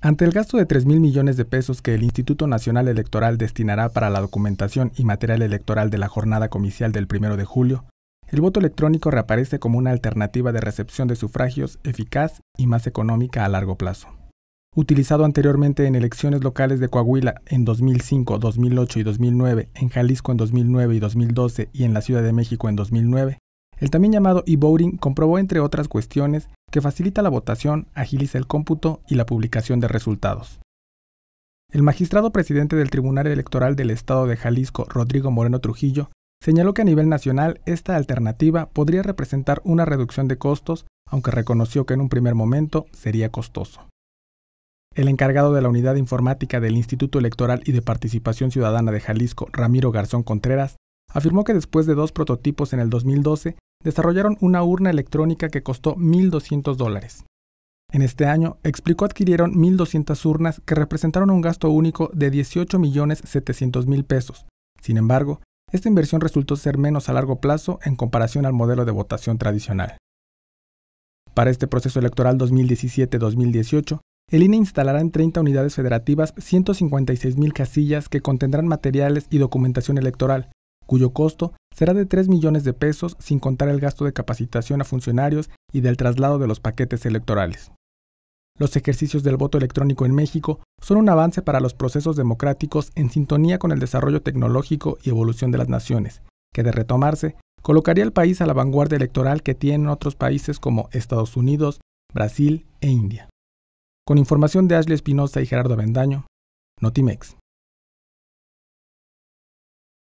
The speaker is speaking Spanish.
Ante el gasto de 3 mil millones de pesos que el Instituto Nacional Electoral destinará para la documentación y material electoral de la jornada comicial del 1 de julio, el voto electrónico reaparece como una alternativa de recepción de sufragios eficaz y más económica a largo plazo. Utilizado anteriormente en elecciones locales de Coahuila en 2005, 2008 y 2009, en Jalisco en 2009 y 2012 y en la Ciudad de México en 2009, el también llamado e-voting comprobó, entre otras cuestiones, que facilita la votación, agiliza el cómputo y la publicación de resultados. El magistrado presidente del Tribunal Electoral del Estado de Jalisco, Rodrigo Moreno Trujillo, señaló que a nivel nacional esta alternativa podría representar una reducción de costos, aunque reconoció que en un primer momento sería costoso. El encargado de la unidad informática del Instituto Electoral y de Participación Ciudadana de Jalisco, Ramiro Garzón Contreras, afirmó que después de dos prototipos en el 2012, desarrollaron una urna electrónica que costó 1.200 dólares. En este año, explicó, adquirieron 1.200 urnas que representaron un gasto único de 18.700.000 pesos. Sin embargo, esta inversión resultó ser menos a largo plazo en comparación al modelo de votación tradicional. Para este proceso electoral 2017-2018, el INE instalará en 30 unidades federativas 156.000 casillas que contendrán materiales y documentación electoral, cuyo costo será de 3 millones de pesos sin contar el gasto de capacitación a funcionarios y del traslado de los paquetes electorales. Los ejercicios del voto electrónico en México son un avance para los procesos democráticos en sintonía con el desarrollo tecnológico y evolución de las naciones, que de retomarse colocaría al país a la vanguardia electoral que tienen otros países como Estados Unidos, Brasil e India. Con información de Ashley Espinosa y Gerardo Avendaño, Notimex.